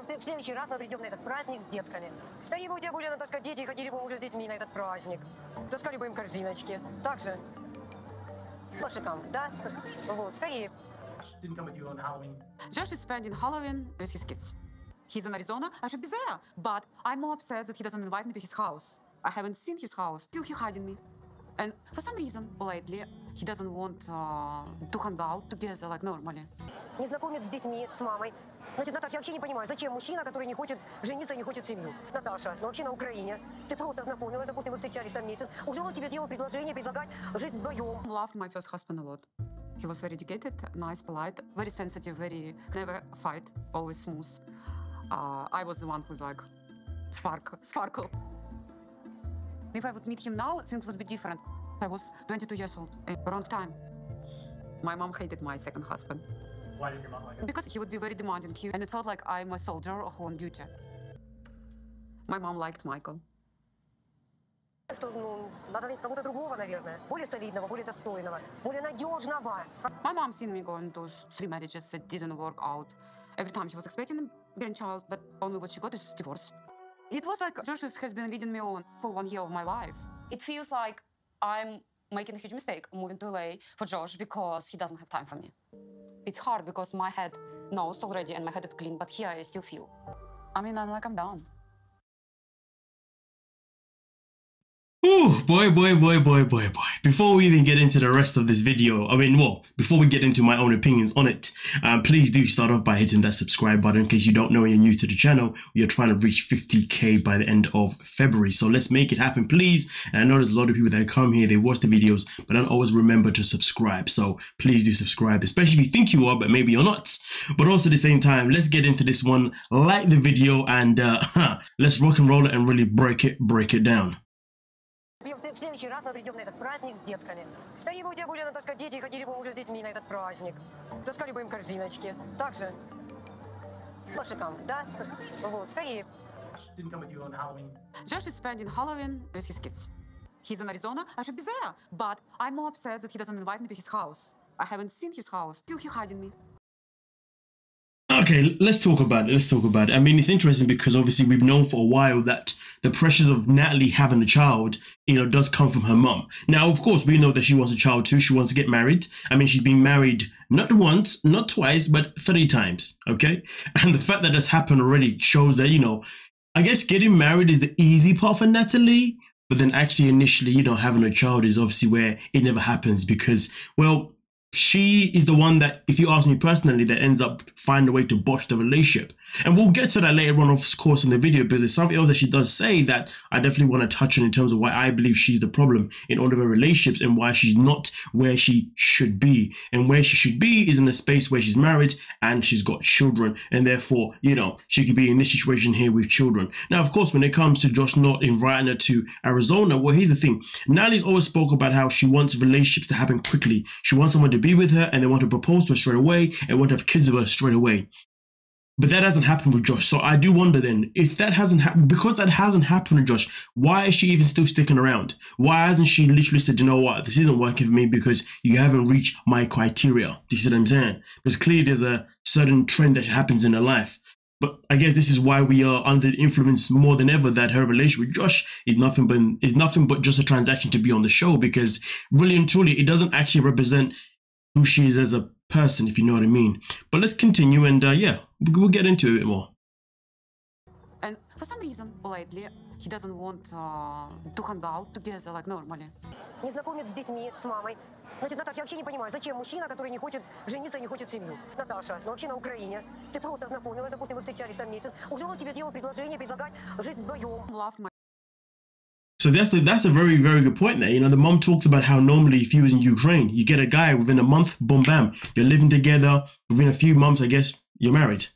В следующий раз мы придем на этот праздник с детками. Скорее бы у тебя были, Наташка, дети, и ходили бы уже с детьми на этот праздник. Таскали бы им корзиночки. Так же? Кошикам, да? Вот, скорее. didn't come with you on Halloween. Josh is spending Halloween with his kids. He's in Arizona. I should be there, but I'm more upset that he doesn't invite me to his house. I haven't seen his house. Still, he hiding me. And for some reason, lately, he doesn't want uh, to hang out together like normally. Не знакомит с детьми, с мамой. Значит, Наташа, я вообще не понимаю, зачем мужчина, который не хочет жениться и не хочет семью? Наташа, ну вообще на Украине. Ты просто знакомилась, допустим, вы встречались там месяц. Уже он тебе делал предложение предлагать жить вдвоем. Loved my first husband a lot. He was very educated, nice, polite, very sensitive, very never fight, always smooth. Uh, I was the one who's like spark, sparkle. If I would meet him now, things would be different. I was 22 years old, wrong time. My mom hated my second husband Why did your mom like it? because he would be very demanding, he- and it felt like I'm a soldier who on duty. My mom liked Michael. Что, ну, надо найти кого-то другого, наверное. Более солидного, более достойного, более надежного. My mom seen me going to s- three marriages that didn't work out. Every time she was expecting a grandchild, but only what she got is divorce. It was like Josh has been leading me on for one year of my life. It feels like I'm making a huge mistake moving to LA for Josh because he doesn't have time for me. It's hard because my head knows already and my head is clean, but here I still feel. I mean, I'm like I'm down. Ooh, boy, boy, boy, boy, boy, boy. Before we even get into the rest of this video, I mean, well, before we get into my own opinions on it, um, please do start off by hitting that subscribe button in case you don't know you're new to the channel. We are trying to reach 50k by the end of February, so let's make it happen, please. And I know there's a lot of people that come here, they watch the videos, but don't always remember to subscribe. So please do subscribe, especially if you think you are, but maybe you're not. But also at the same time, let's get into this one. Like the video and uh, let's rock and roll it and really break it, break it down. В следующий раз мы придем на этот праздник с детками. Скорее бы у тебя были, Наташка, дети, и ходили бы уже с детьми на этот праздник. Таскали бы им корзиночки. Так же? Кошикам, да? Вот, скорее. Josh is spending Halloween with his kids. He's in Arizona. I should be there, but I'm more upset that he doesn't invite me to his house. I haven't seen his house. Still, he hiding me. Okay, let's talk about it. Let's talk about it. I mean, it's interesting because obviously we've known for a while that the pressures of Natalie having a child, you know, does come from her mum. Now, of course, we know that she wants a child too. She wants to get married. I mean, she's been married not once, not twice, but three times. Okay, and the fact that that's happened already shows that you know, I guess getting married is the easy part for Natalie. But then actually initially, you know, having a child is obviously where it never happens because, well, she is the one that, if you ask me personally, that ends up finding a way to botch the relationship. And we'll get to that later on, of course, in the video, because there's something else that she does say that I definitely want to touch on in terms of why I believe she's the problem in all of her relationships and why she's not where she should be. And where she should be is in a space where she's married and she's got children. And therefore, you know, she could be in this situation here with children. Now, of course, when it comes to Josh not inviting her to Arizona, well, here's the thing. Natalie's always spoke about how she wants relationships to happen quickly. She wants someone to be with her and they want to propose to her straight away and want to have kids with her straight away. But that hasn't happened with Josh. So I do wonder then if that hasn't happened, because that hasn't happened with Josh, why is she even still sticking around? Why hasn't she literally said, you know what, this isn't working for me because you haven't reached my criteria? Do you see what I'm saying? Because clearly there's a certain trend that happens in her life. But I guess this is why we are under the influence more than ever that her relationship with Josh is nothing but is nothing but just a transaction to be on the show because really and truly it doesn't actually represent who she is as a person, if you know what I mean. But let's continue and uh, yeah, we'll get into it a bit more. And for some reason, lately, he doesn't want uh, to hang out together like normally. Не знакомит с детьми, с мамой. Значит, Наташа, я вообще не понимаю, зачем мужчина, который не хочет жениться и не хочет семью? Наташа, ну вообще на Украине. Ты просто знакомилась, допустим, вы встречались там месяц. Уже он тебе делал предложение предлагать жить вдвоем. So that's the, that's a very very good point there. You know, the mom talks about how normally if you was in Ukraine, you get a guy within a month, boom bam, you're living together. Within a few months, I guess you're married.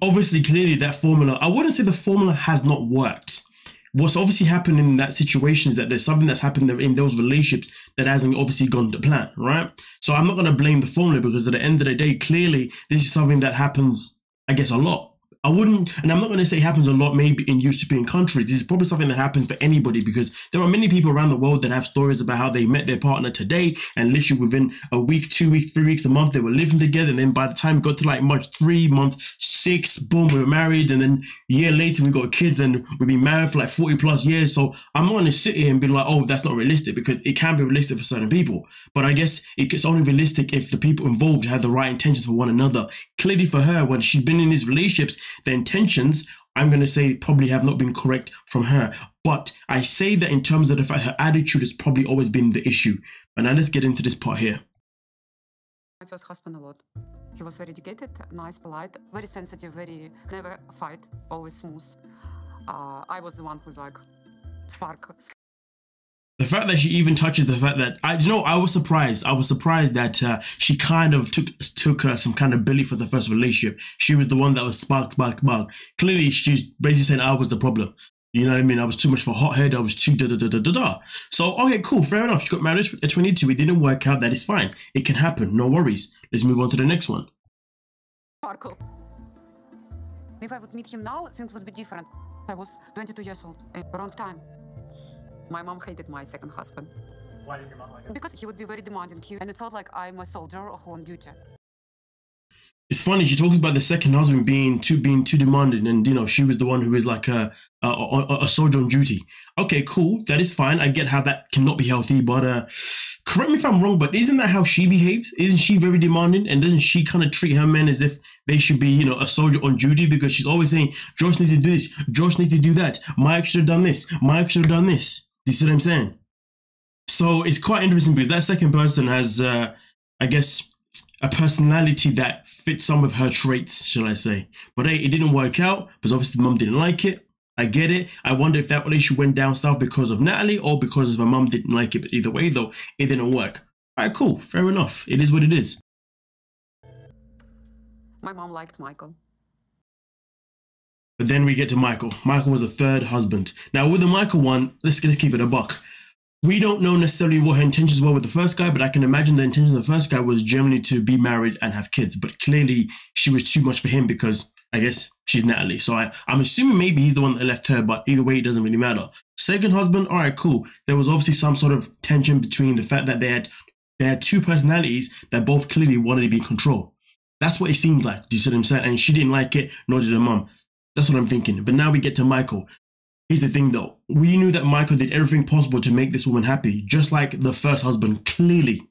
Obviously, clearly that formula. I wouldn't say the formula has not worked. What's obviously happened in that situation is that there's something that's happened in those relationships that hasn't obviously gone to plan, right? So I'm not going to blame the formula because at the end of the day, clearly this is something that happens, I guess, a lot I wouldn't, and I'm not going to say happens a lot maybe in European countries. This is probably something that happens for anybody because there are many people around the world that have stories about how they met their partner today and literally within a week, two weeks, three weeks, a month, they were living together. And then by the time it got to like month three, month six, boom, we were married. And then a year later, we got kids and we've been married for like 40 plus years. So I'm not going to sit here and be like, oh, that's not realistic because it can be realistic for certain people. But I guess it it's only realistic if the people involved have the right intentions for one another. Clearly, for her, when she's been in these relationships, the intentions, I'm going to say, probably have not been correct from her. But I say that in terms of the fact her attitude has probably always been the issue. But now let's get into this part here. my first husband a lot. He was very educated, nice, polite, very sensitive, very never fight, always smooth. Uh, I was the one who's like spark. The fact that she even touches the fact that I, you know, I was surprised. I was surprised that uh, she kind of took took uh, some kind of Billy for the first relationship. She was the one that was sparked, spark, spark. Clearly, she's basically saying I was the problem. You know what I mean? I was too much for hot head. I was too da da da da da da. So okay, cool, fair enough. She got married at 22. It didn't work out. That is fine. It can happen. No worries. Let's move on to the next one. Sparkle. If I would meet him now, things would be different. I was 22 years old, wrong time. My mom hated my second husband Why did your mom like it? because he would be very demanding, and it felt like I'm a soldier on duty. It's funny. She talks about the second husband being too being too demanding, and you know she was the one who is like a a, a, a soldier on duty. Okay, cool. That is fine. I get how that cannot be healthy, but uh, correct me if I'm wrong. But isn't that how she behaves? Isn't she very demanding? And doesn't she kind of treat her men as if they should be, you know, a soldier on duty? Because she's always saying, "Josh needs to do this. Josh needs to do that. Mike should have done this. Mike should have done this." You see what I'm saying? So it's quite interesting because that second person has, uh, I guess, a personality that fits some of her traits, shall I say. But hey, it didn't work out because obviously mum didn't like it. I get it. I wonder if that relationship went down south because of Natalie or because her mum didn't like it. But either way, though, it didn't work. All right, cool. Fair enough. It is what it is. My mom liked Michael. But then we get to Michael. Michael was the third husband. Now, with the Michael one, let's, let's keep it a buck. We don't know necessarily what her intentions were with the first guy, but I can imagine the intention of the first guy was generally to be married and have kids. But clearly, she was too much for him because I guess she's Natalie. So I, I'm assuming maybe he's the one that left her, but either way, it doesn't really matter. Second husband, all right, cool. There was obviously some sort of tension between the fact that they had they had two personalities that both clearly wanted to be in control. That's what it seemed like. Do you see what I'm saying? And she didn't like it, nor did her mum. That's what I'm thinking. But now we get to Michael. Here's the thing though. We knew that Michael did everything possible to make this woman happy, just like the first husband, clearly.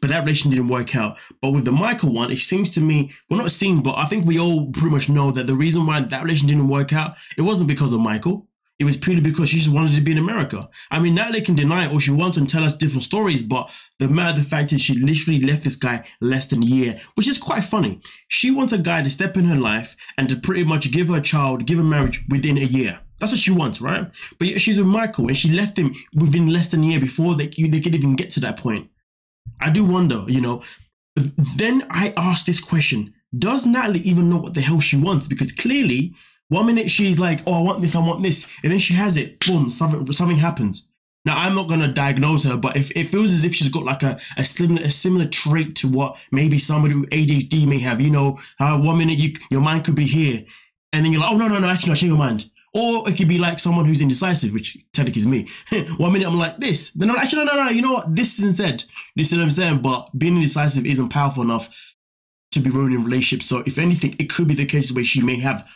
But that relation didn't work out. But with the Michael one, it seems to me, we're well, not seems, but I think we all pretty much know that the reason why that relation didn't work out, it wasn't because of Michael. It was purely because she just wanted to be in America. I mean, Natalie can deny it or she wants to tell us different stories, but the matter of the fact is she literally left this guy less than a year, which is quite funny. She wants a guy to step in her life and to pretty much give her a child, give her marriage within a year. That's what she wants, right? But she's with Michael and she left him within less than a year before they, they could even get to that point. I do wonder, you know. Then I ask this question Does Natalie even know what the hell she wants? Because clearly, one minute she's like, oh, I want this, I want this. And then she has it, boom, something, something happens. Now, I'm not going to diagnose her, but if it feels as if she's got like a, a, similar, a similar trait to what maybe somebody with ADHD may have, you know, how one minute you, your mind could be here, and then you're like, oh, no, no, no, actually, I change your mind. Or it could be like someone who's indecisive, which technically is me. One minute I'm like this, then I'm like, actually, no, no, no, you know what? This is instead. You see what I'm saying? But being indecisive isn't powerful enough to be ruining relationships. So if anything, it could be the case where she may have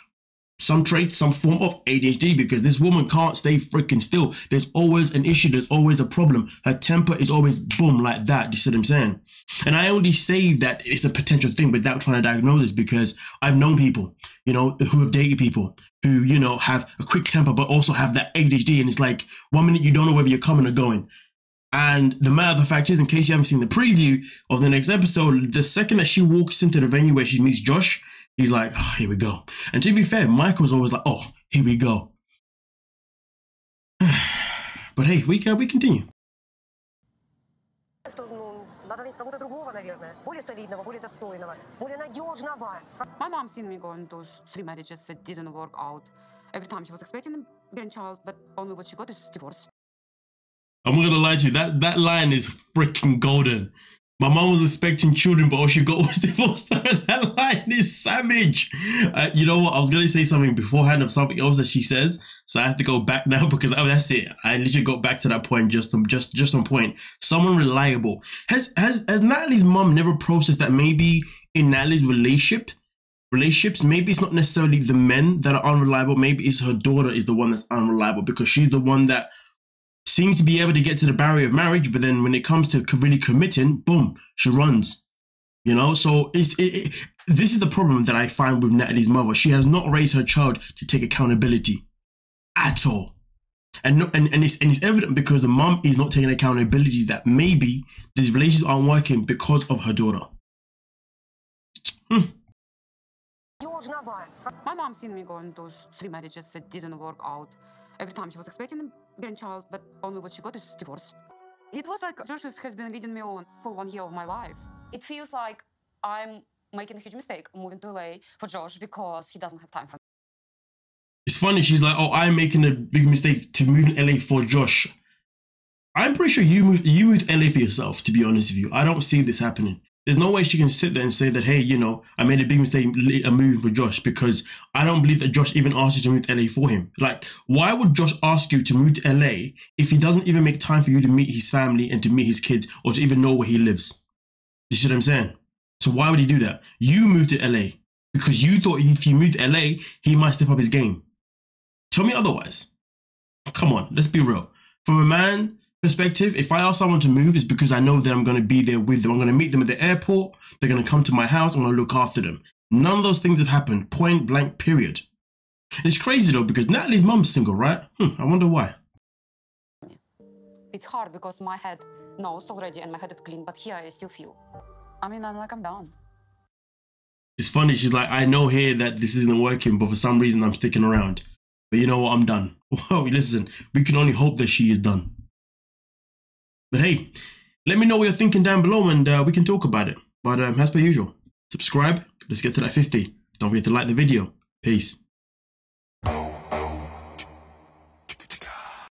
some traits, some form of ADHD because this woman can't stay freaking still. There's always an issue, there's always a problem. Her temper is always boom like that. You see what I'm saying? And I only say that it's a potential thing without trying to diagnose this because I've known people, you know, who have dated people who, you know, have a quick temper but also have that ADHD. And it's like one minute you don't know whether you're coming or going. And the matter of the fact is, in case you haven't seen the preview of the next episode, the second that she walks into the venue where she meets Josh, he's like, oh, here we go. And to be fair, Michael's always like, oh, here we go. but hey, we, uh, we continue. Что, ну, надо найти кого-то другого, наверное. Более солидного, более достойного, более надежного. My mom seen me going to three marriages that didn't work out. Every time she was expecting a grandchild, but only what she got is divorce. I'm not gonna lie to you, that, that line is freaking golden. My mom was expecting children, but all she got was divorced. that line is savage. Uh, you know what? I was going to say something beforehand of something else that she says, so I have to go back now because oh, that's it. I literally got back to that point just on just just on point. Someone reliable has has has Natalie's mom never processed that maybe in Natalie's relationship relationships maybe it's not necessarily the men that are unreliable maybe it's her daughter is the one that's unreliable because she's the one that seems to be able to get to the barrier of marriage, but then when it comes to really committing, boom, she runs. You know, so it's it, it, this is the problem that I find with Natalie's mother. She has not raised her child to take accountability at all. And, no, and, and, it's, and it's evident because the mom is not taking accountability that maybe these relations aren't working because of her daughter. Mm. My mom seen me going those three marriages that didn't work out. Every time she was expecting a grandchild, but only what she got is divorce. It was like Josh has been leading me on for one year of my life. It feels like I'm making a huge mistake moving to LA for Josh because he doesn't have time for me. It's funny. She's like, "Oh, I'm making a big mistake to move in LA for Josh." I'm pretty sure you moved you moved LA for yourself. To be honest with you, I don't see this happening. There's no way she can sit there and say that, "Hey, you know, I made a big mistake uh, moving for Josh," because I don't believe that Josh even asked you to move to LA for him. Like, why would Josh ask you to move to LA if he doesn't even make time for you to meet his family and to meet his kids or to even know where he lives? You see what I'm saying? So why would he do that? You moved to LA because you thought if you moved to LA, he might step up his game. Tell me otherwise. Come on, let's be real. From a man perspective, if I ask someone to move, it's because I know that I'm going to be there with them. I'm going to meet them at the airport. They're going to come to my house. I'm going to look after them. None of those things have happened. Point blank, period. It's crazy though because Natalie's mom's single, right? Hmm, I wonder why. It's hard because my head knows already and my head is clean, but here I still feel. I mean, I'm like I'm down. It's funny. She's like, I know here that this isn't working, but for some reason I'm sticking around. But you know what? I'm done. Well, listen, we can only hope that she is done. But hey, let me know what you're thinking down below and uh, we can talk about it. But um, as per usual, subscribe. Let's get to that 50. Don't forget to like the video. Peace.